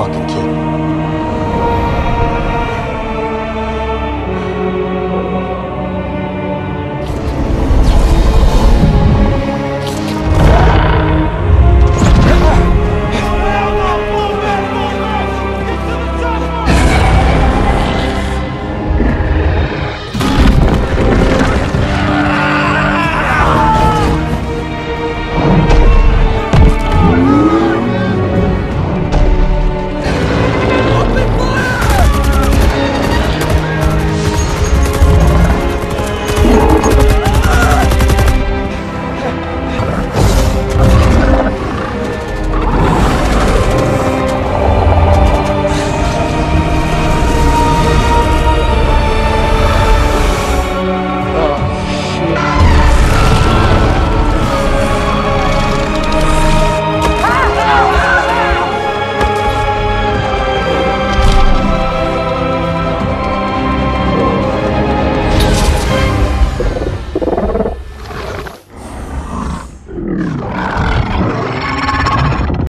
fucking kid.